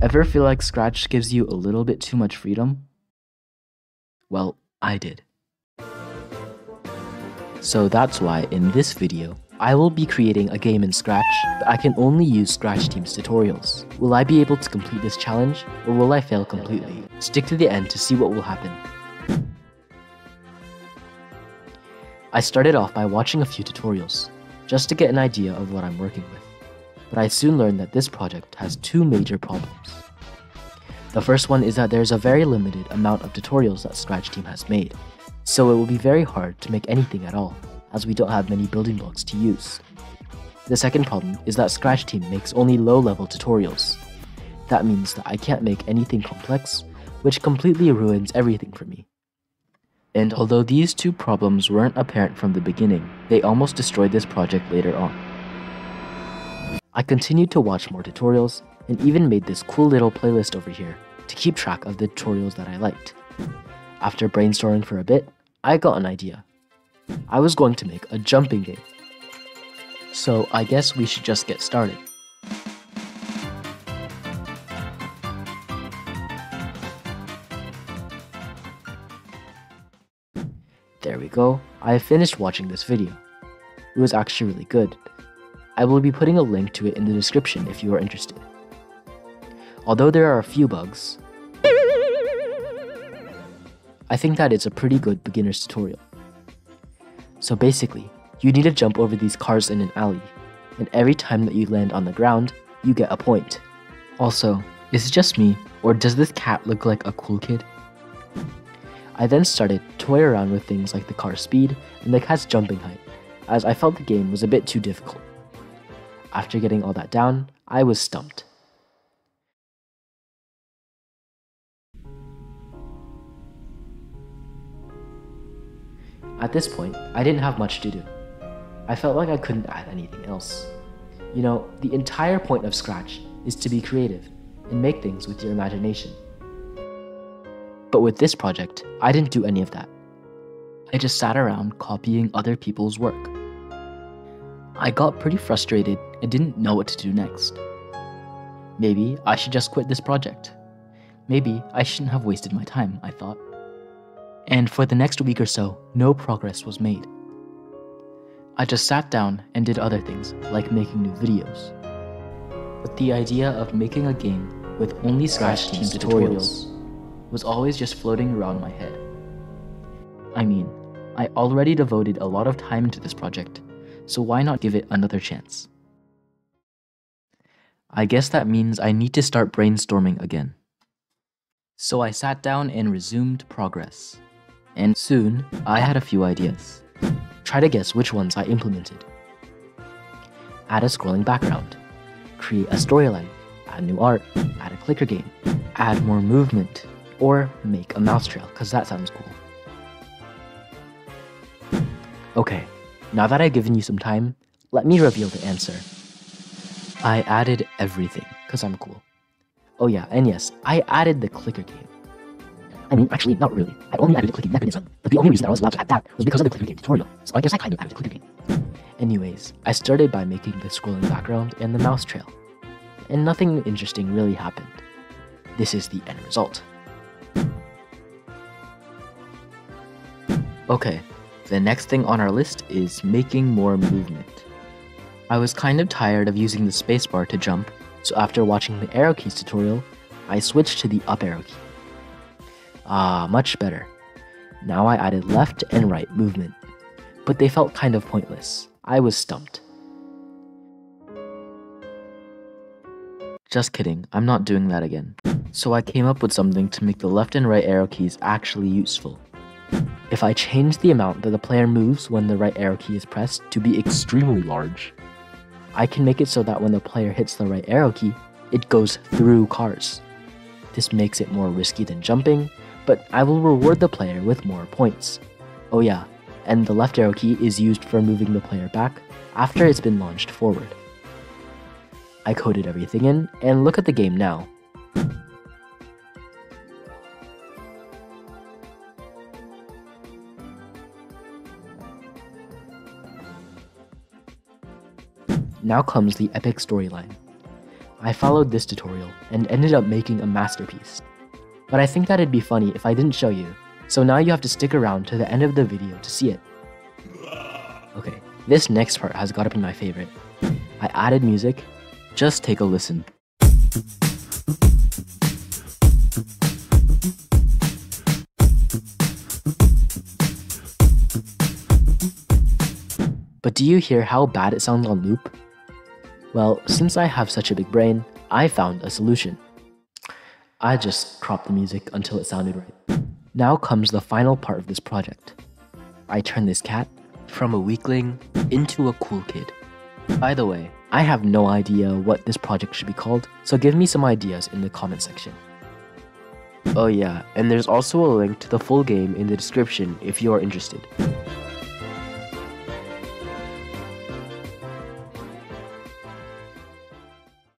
Ever feel like Scratch gives you a little bit too much freedom? Well, I did. So that's why in this video, I will be creating a game in Scratch, but I can only use Scratch Team's tutorials. Will I be able to complete this challenge, or will I fail completely? Stick to the end to see what will happen. I started off by watching a few tutorials, just to get an idea of what I'm working with. But I soon learned that this project has two major problems. The first one is that there's a very limited amount of tutorials that Scratch Team has made, so it will be very hard to make anything at all, as we don't have many building blocks to use. The second problem is that Scratch Team makes only low-level tutorials. That means that I can't make anything complex, which completely ruins everything for me. And although these two problems weren't apparent from the beginning, they almost destroyed this project later on. I continued to watch more tutorials, and even made this cool little playlist over here to keep track of the tutorials that I liked. After brainstorming for a bit, I got an idea. I was going to make a jumping game. So I guess we should just get started. There we go, I have finished watching this video. It was actually really good. I will be putting a link to it in the description if you are interested. Although there are a few bugs, I think that it's a pretty good beginner's tutorial. So basically, you need to jump over these cars in an alley, and every time that you land on the ground, you get a point. Also, is it just me, or does this cat look like a cool kid? I then started toy around with things like the car's speed and the cat's jumping height, as I felt the game was a bit too difficult. After getting all that down, I was stumped. At this point, I didn't have much to do. I felt like I couldn't add anything else. You know, the entire point of Scratch is to be creative and make things with your imagination. But with this project, I didn't do any of that. I just sat around copying other people's work. I got pretty frustrated and didn't know what to do next. Maybe I should just quit this project. Maybe I shouldn't have wasted my time, I thought and for the next week or so, no progress was made. I just sat down and did other things, like making new videos. But the idea of making a game with only Scratch Team tutorials was always just floating around my head. I mean, I already devoted a lot of time into this project, so why not give it another chance? I guess that means I need to start brainstorming again. So I sat down and resumed progress and soon I had a few ideas. Try to guess which ones I implemented. Add a scrolling background, create a storyline, add new art, add a clicker game, add more movement, or make a mouse trail, because that sounds cool. Okay, now that I've given you some time, let me reveal the answer. I added everything, because I'm cool. Oh yeah, and yes, I added the clicker game. I mean, actually, not really. I only added the clicking mechanism, but the only reason I was allowed to add that was because of the clicker game tutorial, so I guess I kind of added a clicker game. Anyways, I started by making the scrolling background and the mouse trail, and nothing interesting really happened. This is the end result. Okay, the next thing on our list is making more movement. I was kind of tired of using the spacebar to jump, so after watching the arrow keys tutorial, I switched to the up arrow key. Ah, much better. Now I added left and right movement, but they felt kind of pointless. I was stumped. Just kidding, I'm not doing that again. So I came up with something to make the left and right arrow keys actually useful. If I change the amount that the player moves when the right arrow key is pressed to be extremely large, I can make it so that when the player hits the right arrow key, it goes through cars. This makes it more risky than jumping, but I will reward the player with more points. Oh yeah, and the left arrow key is used for moving the player back after it's been launched forward. I coded everything in, and look at the game now. Now comes the epic storyline. I followed this tutorial and ended up making a masterpiece. But I think that it'd be funny if I didn't show you, so now you have to stick around to the end of the video to see it. Okay, this next part has gotta be my favorite. I added music, just take a listen. But do you hear how bad it sounds on loop? Well, since I have such a big brain, I found a solution. I just cropped the music until it sounded right. Now comes the final part of this project. I turn this cat from a weakling into a cool kid. By the way, I have no idea what this project should be called, so give me some ideas in the comment section. Oh yeah, and there's also a link to the full game in the description if you're interested.